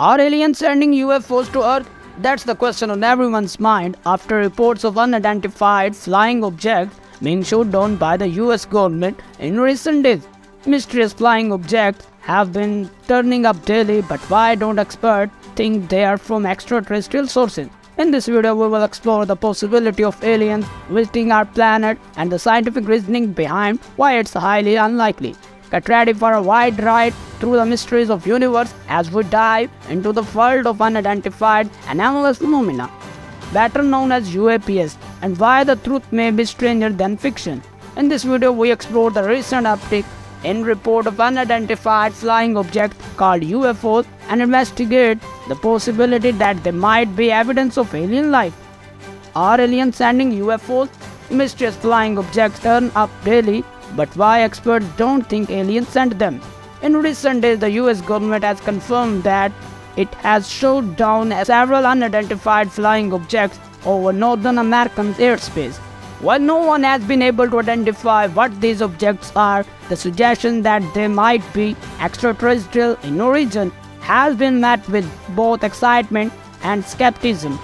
Are aliens sending UFOs to Earth? That's the question on everyone's mind after reports of unidentified flying objects being shot down by the US government in recent days. Mysterious flying objects have been turning up daily, but why don't experts think they are from extraterrestrial sources? In this video, we will explore the possibility of aliens visiting our planet and the scientific reasoning behind why it's highly unlikely. Get ready for a wide ride through the mysteries of universe as we dive into the world of unidentified anomalous phenomena, better known as UAPs, and why the truth may be stranger than fiction. In this video, we explore the recent uptick in report of unidentified flying objects called UFOs and investigate the possibility that they might be evidence of alien life. Are aliens sending UFOs? Mysterious flying objects turn up daily but why experts don't think aliens sent them. In recent days, the US government has confirmed that it has shot down several unidentified flying objects over Northern American airspace. While no one has been able to identify what these objects are, the suggestion that they might be extraterrestrial in origin has been met with both excitement and skepticism.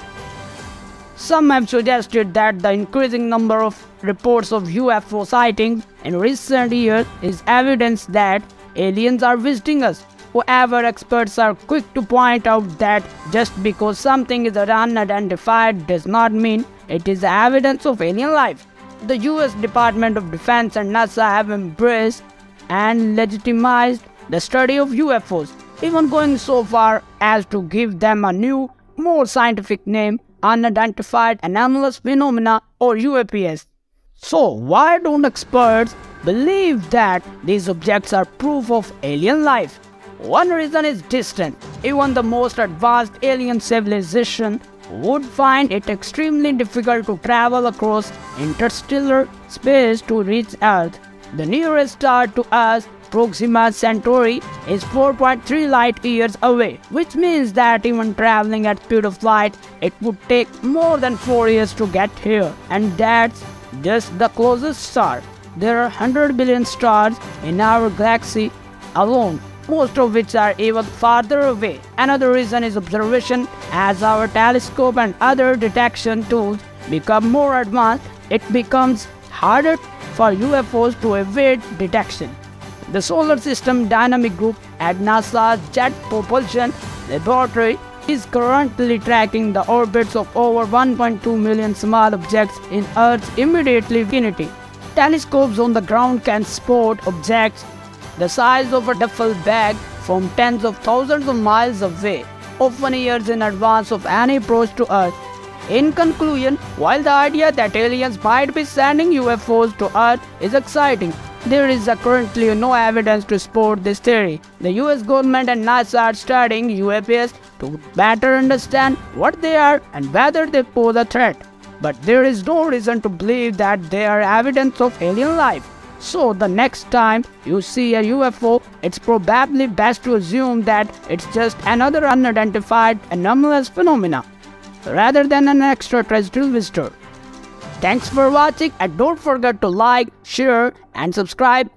Some have suggested that the increasing number of reports of UFO sightings in recent years is evidence that aliens are visiting us. However, experts are quick to point out that just because something is unidentified does not mean it is evidence of alien life. The US Department of Defense and NASA have embraced and legitimized the study of UFOs, even going so far as to give them a new, more scientific name unidentified anomalous phenomena or UAPs. So, why don't experts believe that these objects are proof of alien life? One reason is distance. Even the most advanced alien civilization would find it extremely difficult to travel across interstellar space to reach Earth. The nearest star to us Proxima Centauri is 4.3 light years away, which means that even traveling at speed of light, it would take more than 4 years to get here. And that's just the closest star. There are 100 billion stars in our galaxy alone, most of which are even farther away. Another reason is observation. As our telescope and other detection tools become more advanced, it becomes harder for UFOs to evade detection. The Solar System Dynamic Group at NASA's Jet Propulsion Laboratory is currently tracking the orbits of over 1.2 million small objects in Earth's immediate vicinity. Telescopes on the ground can spot objects the size of a duffel bag from tens of thousands of miles away, often years in advance of any approach to Earth. In conclusion, while the idea that aliens might be sending UFOs to Earth is exciting, there is currently no evidence to support this theory. The US government and NASA are studying UAPs to better understand what they are and whether they pose a threat. But there is no reason to believe that they are evidence of alien life. So the next time you see a UFO, it's probably best to assume that it's just another unidentified anomalous phenomena rather than an extraterrestrial visitor. Thanks for watching and don't forget to like, share and subscribe